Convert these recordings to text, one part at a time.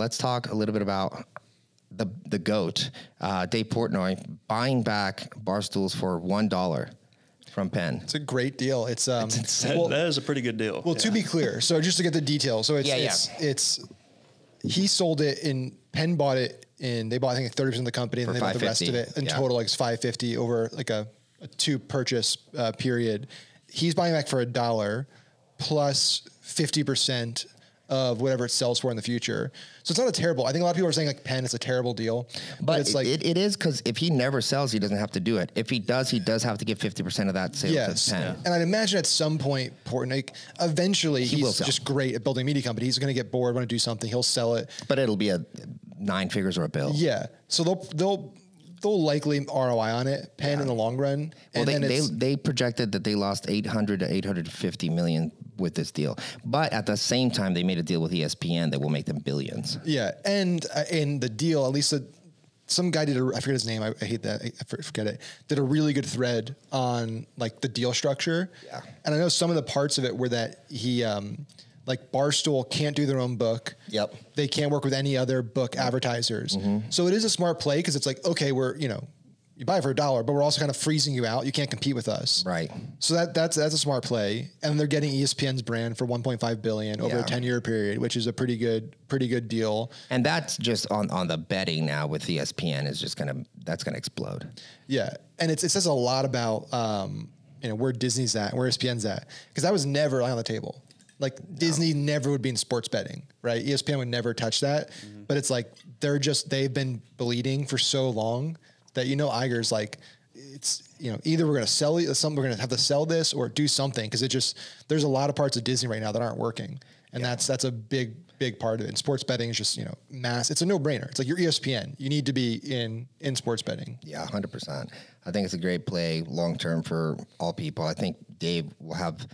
let's talk a little bit about the the goat, uh, Dave Portnoy, buying back Barstools for one dollar from Penn. It's a great deal. It's um. That, well, that is a pretty good deal. well, to be clear, so just to get the details, so it's Yeah, yeah. it's it's he sold it in Penn bought it in they bought I think thirty percent of the company and then they bought the rest of it in yeah. total like it's five fifty over like a, a two purchase uh, period. He's buying back for a dollar plus fifty percent of whatever it sells for in the future. So it's not a terrible. I think a lot of people are saying like Penn is a terrible deal, but, But it's like it, it is because if he never sells, he doesn't have to do it. If he does, he does have to give fifty percent of that sale Yes, to Penn. and I'd imagine at some point, Portnoy, eventually, He will he's just great at building a media company. He's going to get bored, want to do something, he'll sell it. But it'll be a nine figures or a bill. Yeah, so they'll they'll they'll likely ROI on it, Penn in the long run. Well, and they, then they, they projected that they lost 800 to 850 million with this deal. But at the same time, they made a deal with ESPN that will make them billions. yeah, and uh, in the deal, at least. A, some guy did a, I forget his name. I, I hate that. I, I forget it. Did a really good thread on like the deal structure. Yeah. And I know some of the parts of it were that he, um, like Barstool can't do their own book. Yep. They can't work with any other book advertisers. So it is a smart play because it's like, okay, we're, you know, you buy it for a dollar, but we're also kind of freezing you out. You can't compete with us. Right. So that that's that's a smart play, and they're getting ESPN's brand for 1.5 billion over Yeah. a 10 year period, which is a pretty good pretty good deal. And that's just on, on the betting now with ESPN is just gonna that's gonna explode. Yeah, and it's, it says a lot about um, you know where Disney's at, where ESPN's at, because that was never on the table. Like Disney never would be in sports betting, right? ESPN would never touch that. But it's like they're just they've been bleeding for so long that you know Iger's like it's you know either we're gonna sell it, some we're gonna have to sell this or do something because it just there's a lot of parts of Disney right now that aren't working, and that's that's a big big part of it. And sports betting is just you know mass. It's a no brainer. It's like your ESPN. You need to be in in sports betting. Yeah, hundred percent. I think it's a great play long term for all people. I think Dave will have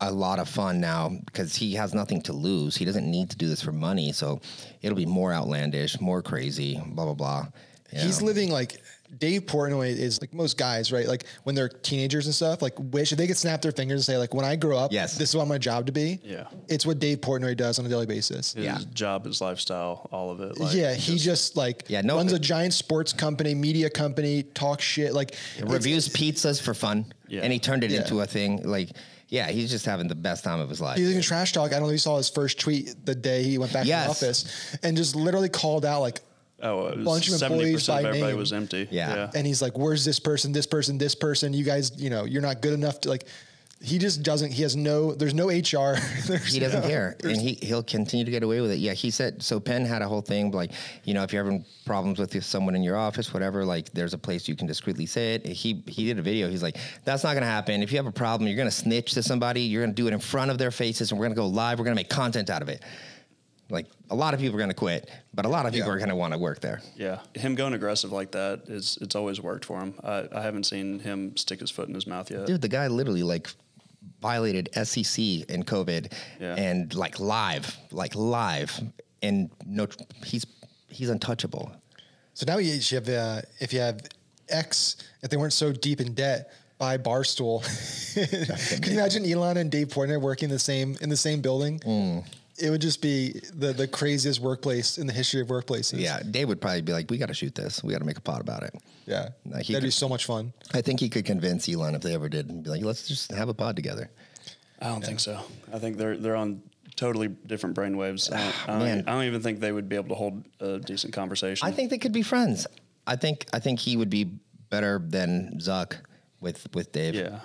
a lot of fun now because he has nothing to lose. He doesn't need to do this for money, so it'll be more outlandish, more crazy, blah blah blah. you He's know. living like Dave Portnoy is like most guys, right? Like when they're teenagers and stuff, like wish they could snap their fingers and say, like, when I grow up, Yes. this is what my job to be. Yeah. It's what Dave Portnoy does on a daily basis. His Yeah. job, his lifestyle, all of it. Like, yeah, he just, like Yeah, no- runs a giant sports company, media company, talks shit. Like it's- reviews pizzas for fun, Yeah. and he turned it Yeah. into a thing. Like, yeah, he's just having the best time of his life. He's even trash talk. I don't know if you saw his first tweet the day he went back Yes. to the office and just literally called out like oh, it bunch of was employees seventy percent of by everybody name. was empty. Yeah. and he's like, "Where's this person? This person? This person? You guys, you know, you're not good enough to like." He just doesn't. He has no. There's no HR. There's he doesn't no- care, and he he'll continue to get away with it. Yeah, he said so. Penn had a whole thing like, you know, if you're having problems with someone in your office, whatever, like there's a place you can discreetly say it. He he did a video. He's like, that's not gonna happen. If you have a problem, you're gonna snitch to somebody. You're gonna do it in front of their faces, and we're gonna go live. We're gonna make content out of it. Like a lot of people are gonna quit, but a lot of people Yeah. are gonna want to work there. Yeah, him going aggressive like that is it's always worked for him. I, I haven't seen him stick his foot in his mouth yet. Dude, the guy literally like violated SEC in COVID Yeah. and like live, like live, and no, he's he's untouchable. So now you you have uh, if you have X, if they weren't so deep in debt, by Barstool. Can you imagine Elon and Dave Portnoy working the same in the same building? Mm. It would just be the the craziest workplace in the history of workplaces. Yeah, Dave would probably be like, "We got to shoot this. We got to make a pot about it." yeah. No, he That'd be so much fun. I think he could convince Elon if they ever did, and be like, "Let's just have a pod together." I don't think so. I think they're they're on totally different brainwaves. I, don't, I, don't, Man. I don't even think they would be able to hold a decent conversation. I think they could be friends. I think I think he would be better than Zuck with with Dave. Yeah.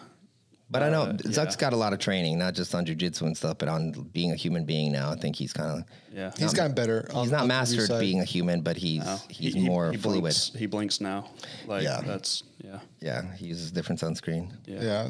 But I know Uh, Zuck's yeah. got a lot of training, not just on jujitsu and stuff, but on being a human being now. I think he's kind of Yeah. He's gotten better. he's on- not on mastered being a human, but he's No. he's He- he- more he fluid. Blinks, he blinks now. Like Yeah. that's yeah. Yeah, he uses different sunscreen. Yeah. Yeah.